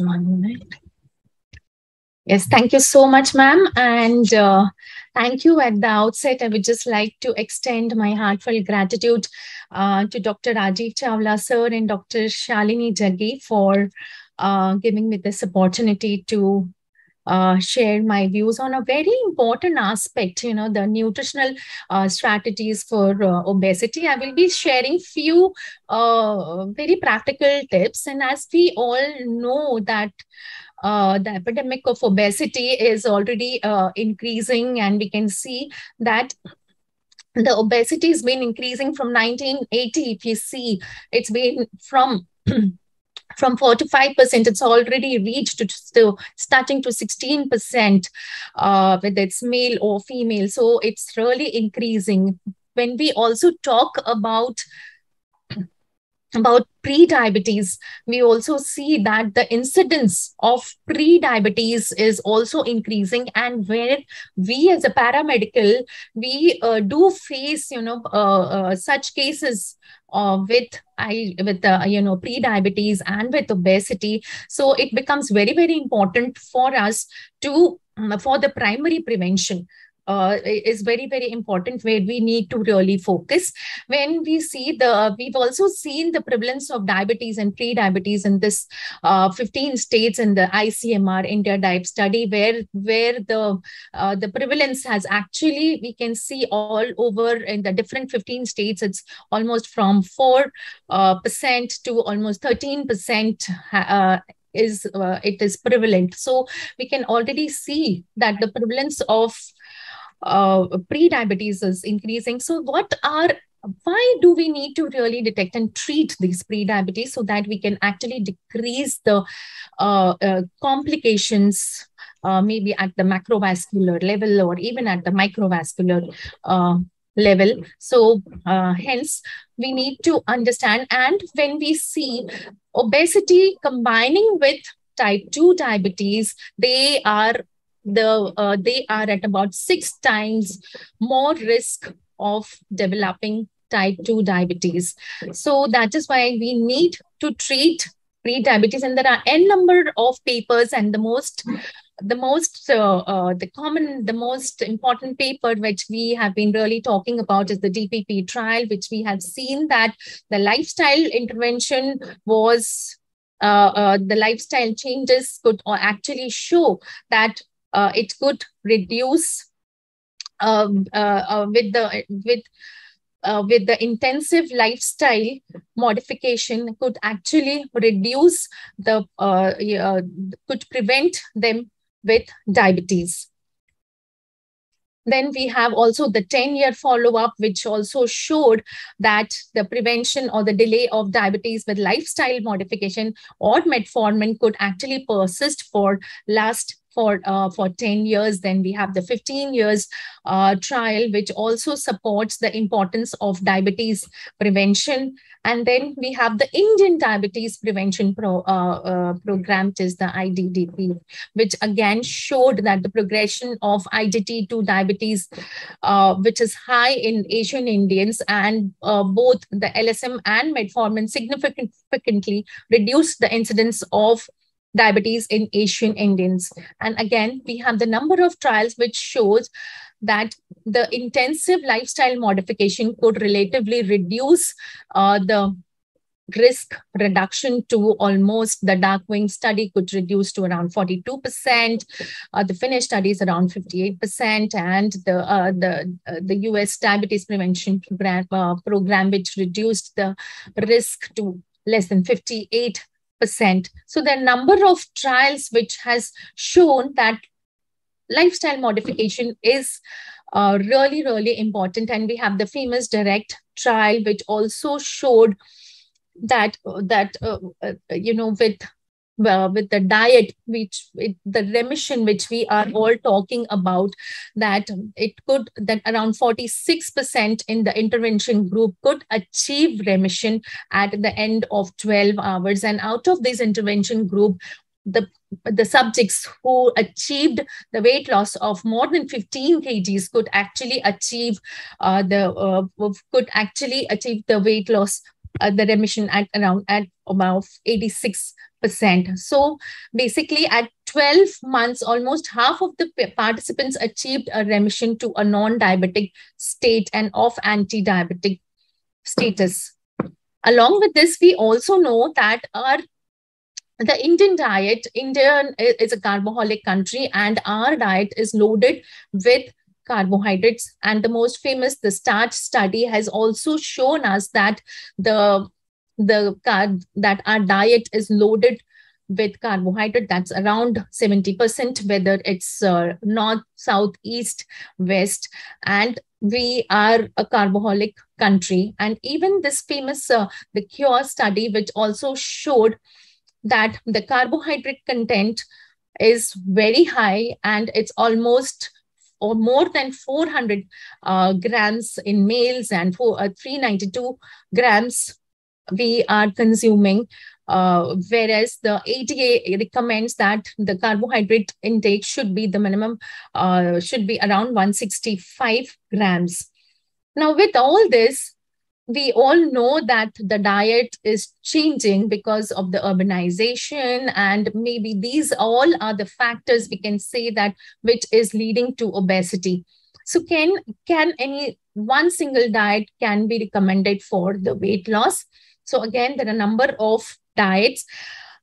one moment. Yes, thank you so much, ma'am. And uh, thank you at the outset. I would just like to extend my heartfelt gratitude uh, to Dr. Rajiv Chawla, sir, and Dr. Shalini Jaggi for uh, giving me this opportunity to uh, share my views on a very important aspect, you know, the nutritional uh, strategies for uh, obesity. I will be sharing few uh, very practical tips. And as we all know that uh, the epidemic of obesity is already uh, increasing and we can see that the obesity has been increasing from 1980 if you see it's been from from 4 to 5%, it's already reached to, starting to 16%, uh, whether it's male or female. So it's really increasing. When we also talk about about pre-diabetes we also see that the incidence of pre-diabetes is also increasing and where we as a paramedical we uh, do face you know uh, uh, such cases uh, with I with uh, you know pre-diabetes and with obesity. So it becomes very very important for us to um, for the primary prevention uh, is very very important where we need to really focus. When we see the we've also seen the prevalence of diabetes and pre-diabetes in this uh, 15 states in the icmr INDIAB study where where the uh, the prevalence has actually we can see all over in the different 15 states it's almost from 4 uh, percent to almost 13 percent uh, is uh, it is prevalent. So we can already see that the prevalence of uh, pre-diabetes is increasing. So what are why do we need to really detect and treat these pre-diabetes so that we can actually decrease the uh, uh, complications uh, maybe at the macrovascular level or even at the microvascular uh, level so uh, hence we need to understand and when we see obesity combining with type 2 diabetes they are the uh, they are at about six times more risk of developing type 2 diabetes. So that is why we need to treat pre-diabetes and there are n number of papers and the most the most uh, uh, the common the most important paper which we have been really talking about is the dpp trial which we have seen that the lifestyle intervention was uh, uh the lifestyle changes could actually show that uh, it could reduce um, uh, uh, with the with uh, with the intensive lifestyle modification could actually reduce the could prevent them with diabetes. Then we have also the 10 year follow up, which also showed that the prevention or the delay of diabetes with lifestyle modification or metformin could actually persist for last for uh, for 10 years then we have the 15 years uh, trial which also supports the importance of diabetes prevention. And then we have the indian diabetes prevention Pro, uh, uh program which is the IDPP which again showed that the progression of IGT to diabetes uh, which is high in asian indians and uh, both the lsm and metformin significantly reduced the incidence of diabetes in Asian Indians. And again, we have the number of trials which shows that the intensive lifestyle modification could relatively reduce uh, the risk reduction to almost the Da Qing study could reduce to around 42%. Uh, the Finnish study is around 58%, and the uh, the uh, the US diabetes prevention program, uh, program which reduced the risk to less than 58 percent So the number of trials which has shown that lifestyle modification is uh, really, really important. And we have the famous direct trial, which also showed that, that uh, uh, you know, with uh, with the diet which it, the remission which we are all talking about that it could that around 46% in the intervention group could achieve remission at the end of 12 hours. And out of this intervention group the the subjects who achieved the weight loss of more than 15 kgs could actually achieve uh, the uh, could actually achieve the weight loss uh, the remission at around at about 86 So basically, at 12 months, almost half of the participants achieved a remission to a non diabetic state and of anti diabetic status. Along with this, we also know that our the Indian diet, India is a carboholic country, and our diet is loaded with carbohydrates. And the most famous, the starch study, has also shown us that the the card that our diet is loaded with carbohydrate that's around 70% whether it's uh, north south east west. And we are a carboholic country. And even this famous uh, the cure study which also showed that the carbohydrate content is very high and it's almost or more than 400 uh, grams in males and for, uh, 392 grams we are consuming uh, whereas the ADA recommends that the carbohydrate intake should be the minimum, uh, should be around 165 grams. Now, with all this, we all know that the diet is changing because of the urbanization and maybe these all are the factors we can say that which is leading to obesity so can can any one single diet can be recommended for the weight loss so again there are a number of diets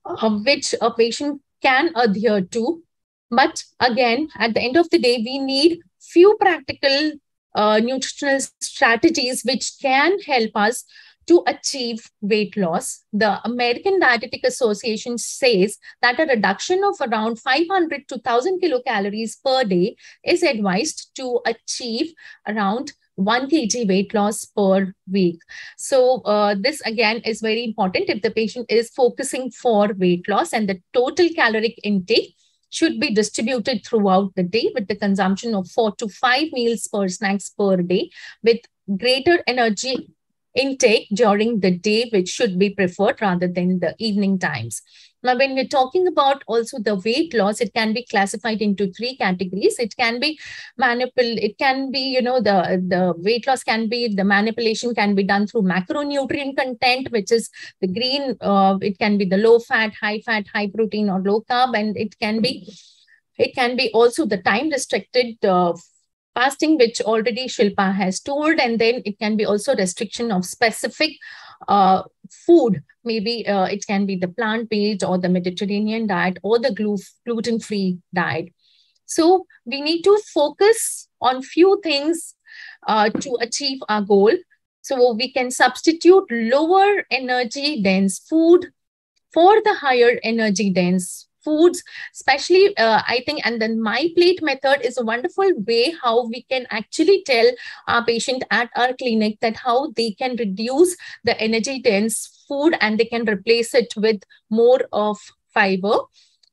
uh, which a patient can adhere to but again at the end of the day we need few practical uh, nutritional strategies which can help us to achieve weight loss. The American Dietetic Association says that a reduction of around 500 to 1000 kilocalories per day is advised to achieve around 1 kg weight loss per week. So uh, this again is very important if the patient is focusing for weight loss and the total caloric intake should be distributed throughout the day with the consumption of four to five meals per snacks per day with greater energy intake during the day, which should be preferred rather than the evening times. Now, when we're talking about also the weight loss, it can be classified into three categories. It can be manipul. It can be, you know, the the weight loss can be the manipulation can be done through macronutrient content, which is the green. Uh, it can be the low fat, high fat, high protein, or low carb, and it can be it can be also the time restricted uh, fasting, which already Shilpa has told, and then it can be also restriction of specific uh, food. Maybe uh, it can be the plant-based or the Mediterranean diet or the gluten-free diet. So we need to focus on few things uh, to achieve our goal. So we can substitute lower energy dense food for the higher energy dense foods, especially uh, I think, and then my plate method is a wonderful way how we can actually tell our patient at our clinic that how they can reduce the energy dense food and they can replace it with more of fiber.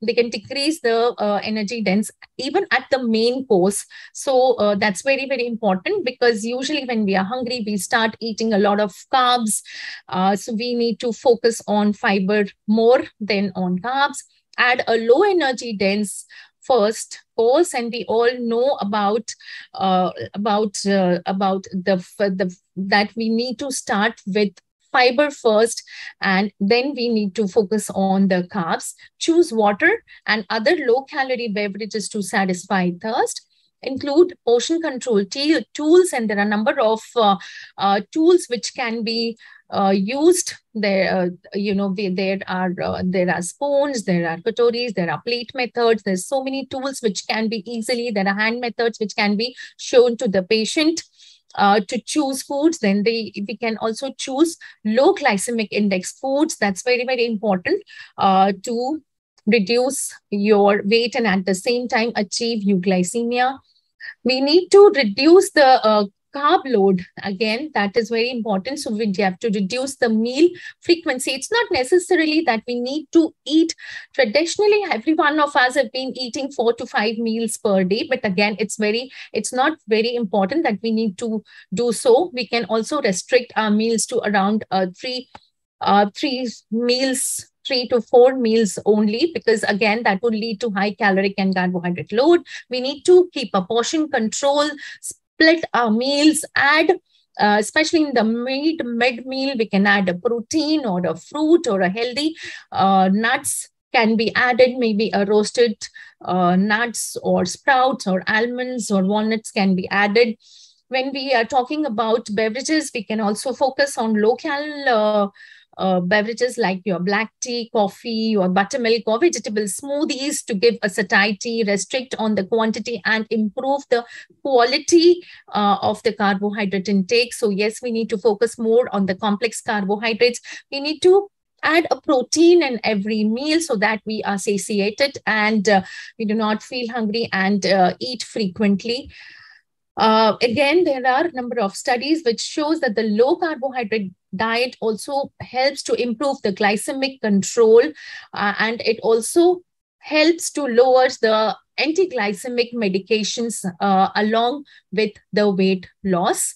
They can decrease the uh, energy dense even at the main course. So uh, that's very very important because usually when we are hungry we start eating a lot of carbs. Uh, so we need to focus on fiber more than on carbs add a low energy dense first course and we all know about uh, about uh, about the, the that we need to start with fiber first and then we need to focus on the carbs. Choose water and other low calorie beverages to satisfy thirst include portion control tools and there are a number of uh, uh, tools which can be uh, used. There uh, you know we, there are uh, there are spoons there are katoris there are plate methods. There's so many tools which can be easily there are hand methods which can be shown to the patient uh, to choose foods. Then they we can also choose low glycemic index foods. That's very very important uh, to reduce your weight and at the same time achieve euglycemia we need to reduce the uh, carb load. Again that is very important. So we have to reduce the meal frequency. It's not necessarily that we need to eat. Traditionally every one of us have been eating four to five meals per day. But again it's very it's not very important that we need to do so. We can also restrict our meals to around uh, three uh, three meals three to four meals only because again that would lead to high caloric and carbohydrate load we need to keep a portion control split our meals, add uh, especially in the mid mid meal, we can add a protein or a fruit or a healthy uh, nuts can be added. Maybe a roasted uh, nuts or sprouts or almonds or walnuts can be added. When we are talking about beverages, we can also focus on local uh, beverages like your black tea, coffee, or buttermilk, or vegetable smoothies to give a satiety, restrict on the quantity, and improve the quality uh, of the carbohydrate intake. So, yes, we need to focus more on the complex carbohydrates. We need to add a protein in every meal so that we are satiated and uh, we do not feel hungry and uh, eat frequently. Uh, again, there are a number of studies which shows that the low carbohydrate diet also helps to improve the glycemic control uh, and it also helps to lower the anti-glycemic medications uh, along with the weight loss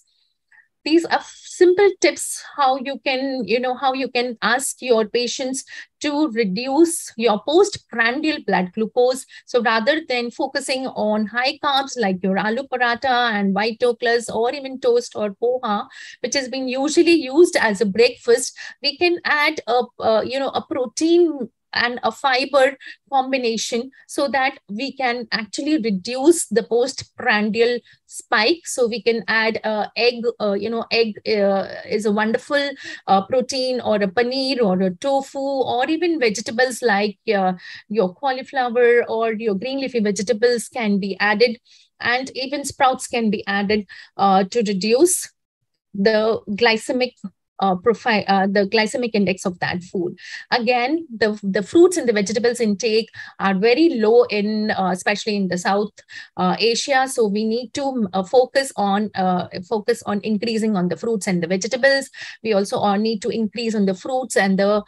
these are simple tips how you can you know how you can ask your patients to reduce your postprandial blood glucose. So rather than focusing on high carbs like your aloo paratha and white dhoklas or even toast or poha which has been usually used as a breakfast we can add a uh, you know a protein and a fiber combination so that we can actually reduce the postprandial spike. So we can add uh, egg uh, you know egg uh, is a wonderful uh, protein or a paneer or a tofu or even vegetables like uh, your cauliflower or your green leafy vegetables can be added and even sprouts can be added uh, to reduce the glycemic uh, profile, uh, the glycemic index of that food. Again, the, the fruits and the vegetables intake are very low in, uh, especially in the South uh, Asia. So we need to uh, focus on uh, focus on increasing on the fruits and the vegetables. We also need to increase on the fruits and the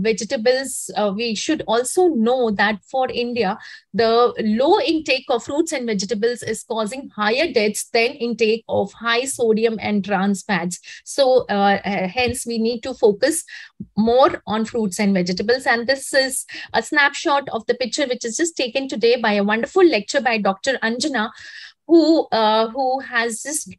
vegetables. we should also know that for India, the low intake of fruits and vegetables is causing higher deaths than intake of high sodium and trans fats. So hence, we need to focus more on fruits and vegetables. And this is a snapshot of the picture, which is just taken today by a wonderful lecture by Dr. Anjana, who uh, who has just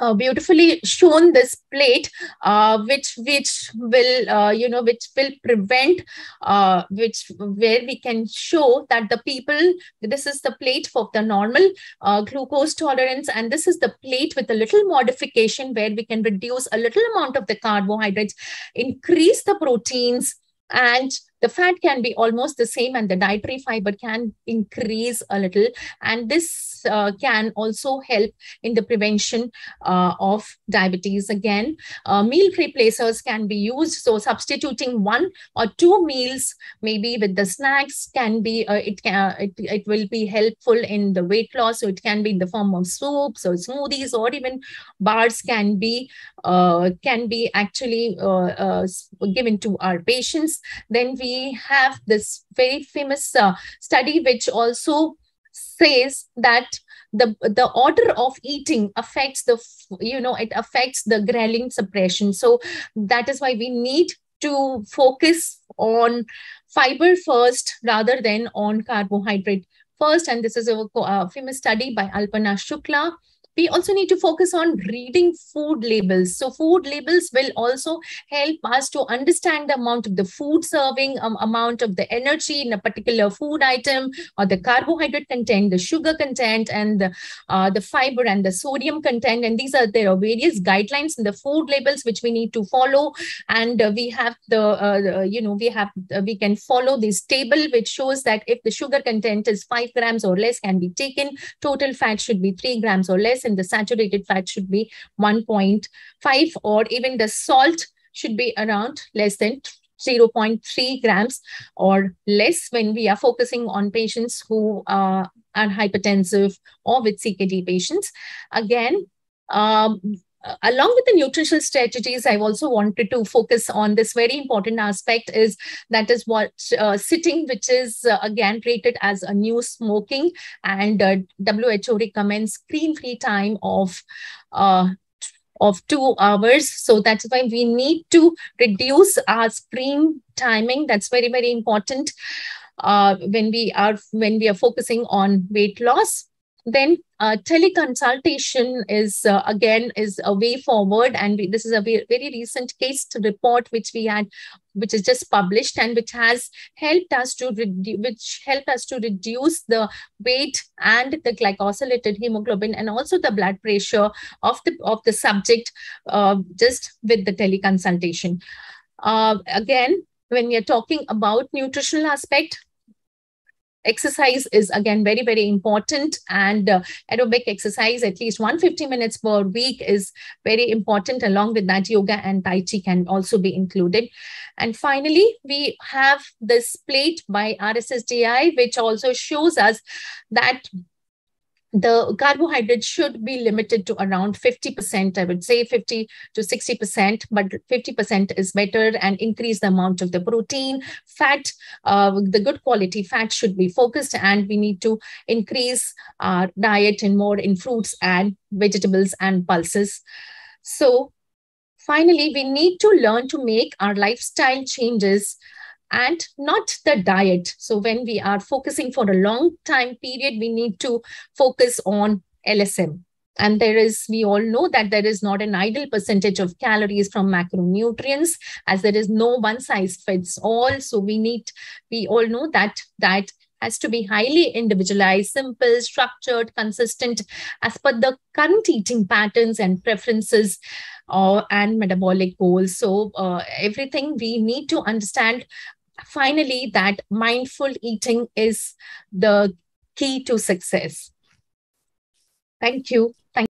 uh, beautifully shown this plate uh, which which will uh, you know which will prevent uh, which where we can show that the people this is the plate for the normal uh, glucose tolerance and this is the plate with a little modification where we can reduce a little amount of the carbohydrates increase the proteins and the fat can be almost the same and the dietary fiber can increase a little. And this uh, can also help in the prevention uh, of diabetes again. Uh, meal replacers can be used. So substituting one or two meals maybe with the snacks can be uh, it can it, it will be helpful in the weight loss. So it can be in the form of soups or smoothies or even bars can be uh, can be actually uh, given to our patients. Then we we have this very famous uh, study which also says that the the order of eating affects the you know it affects the ghrelin suppression. So that is why we need to focus on fiber first rather than on carbohydrate first. And this is a, a famous study by alpana shukla we also need to focus on reading food labels. So food labels will also help us to understand the amount of the food serving, um, amount of the energy in a particular food item, or the carbohydrate content, the sugar content, and the, uh, the fiber and the sodium content. And these are there are various guidelines in the food labels which we need to follow. And uh, we have the, uh, you know, we have uh, we can follow this table which shows that if the sugar content is five grams or less can be taken, total fat should be three grams or less and the saturated fat should be 1.5 or even the salt should be around less than 0.3 grams or less when we are focusing on patients who uh, are hypertensive or with CKD patients. Again, um, uh, along with the nutritional strategies i've also wanted to focus on this very important aspect is that is what uh, sitting which is uh, again rated as a new smoking and uh, who recommends screen free time of uh, of two hours. So that's why we need to reduce our screen timing. That's very very important uh, when we are when we are focusing on weight loss then uh, teleconsultation is uh, again is a way forward. And we, this is a very, recent case report which we had which is just published and which has helped us to which helped us to reduce the weight and the glycosylated hemoglobin and also the blood pressure of the of the subject uh, just with the teleconsultation. Uh, again when we are talking about nutritional aspect exercise is again very very important and uh, aerobic exercise at least 150 minutes per week is very important along with that yoga and tai chi can also be included. And finally we have this plate by rssdi which also shows us that the carbohydrate should be limited to around 50%. I would say 50 to 60%, but 50% is better and increase the amount of the protein, fat, uh, the good quality fat should be focused and we need to increase our diet and more in fruits and vegetables and pulses. So finally, we need to learn to make our lifestyle changes and not the diet. So when we are focusing for a long time period, we need to focus on LSM. And there is, we all know that there is not an ideal percentage of calories from macronutrients, as there is no one size fits all. So we need, we all know that diet has to be highly individualized, simple, structured, consistent as per the current eating patterns and preferences uh, and metabolic goals. So uh, everything we need to understand finally, that mindful eating is the key to success. Thank you. Thank